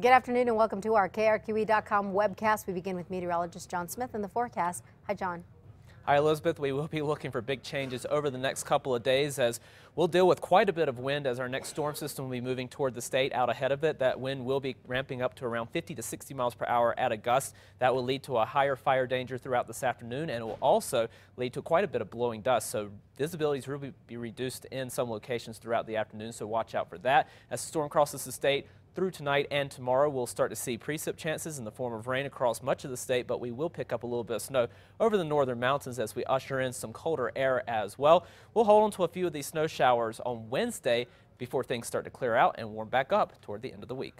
Good afternoon and welcome to our KRQE.com webcast. We begin with meteorologist John Smith in the forecast. Hi, John. Hi, Elizabeth. We will be looking for big changes over the next couple of days as we'll deal with quite a bit of wind as our next storm system will be moving toward the state out ahead of it. That wind will be ramping up to around 50 to 60 miles per hour at a gust. That will lead to a higher fire danger throughout this afternoon and it will also lead to quite a bit of blowing dust. So visibility will be reduced in some locations throughout the afternoon. So watch out for that. As the storm crosses the state, through tonight and tomorrow, we'll start to see precip chances in the form of rain across much of the state, but we will pick up a little bit of snow over the northern mountains as we usher in some colder air as well. We'll hold on to a few of these snow showers on Wednesday before things start to clear out and warm back up toward the end of the week.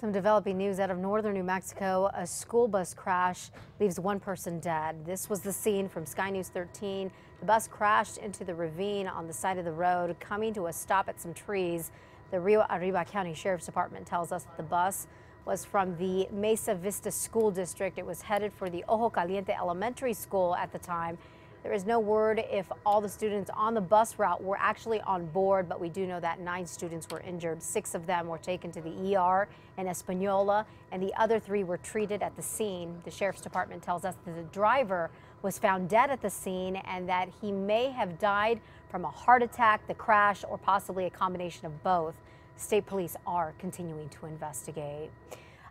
Some developing news out of northern New Mexico. A school bus crash leaves one person dead. This was the scene from Sky News 13. The bus crashed into the ravine on the side of the road, coming to a stop at some trees. The Rio Arriba County Sheriff's Department tells us that the bus was from the Mesa Vista School District. It was headed for the Ojo Caliente Elementary School at the time. There is no word if all the students on the bus route were actually on board, but we do know that nine students were injured. Six of them were taken to the ER in Espanola, and the other three were treated at the scene. The Sheriff's Department tells us that the driver was found dead at the scene and that he may have died from a heart attack, the crash, or possibly a combination of both. State police are continuing to investigate.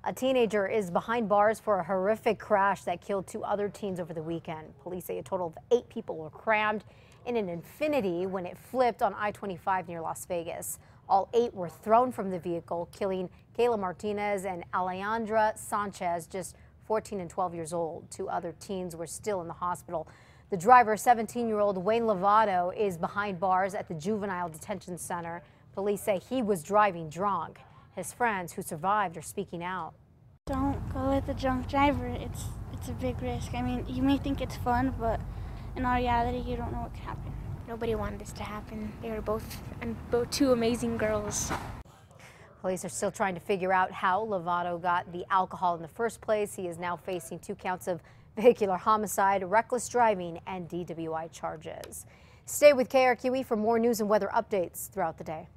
A teenager is behind bars for a horrific crash that killed two other teens over the weekend. Police say a total of eight people were crammed in an Infiniti when it flipped on I-25 near Las Vegas. All eight were thrown from the vehicle, killing Kayla Martinez and Alejandra Sanchez, just 14 and 12 years old. Two other teens were still in the hospital. The driver, 17-year-old Wayne Lovato, is behind bars at the Juvenile Detention Center. Police say he was driving drunk. His friends who survived are speaking out. Don't go with a drunk driver. It's it's a big risk. I mean, you may think it's fun, but in all reality, you don't know what could happen. Nobody wanted this to happen. They were both and both two amazing girls. Police are still trying to figure out how Lovato got the alcohol in the first place. He is now facing two counts of vehicular homicide, reckless driving, and DWI charges. Stay with KRQE for more news and weather updates throughout the day.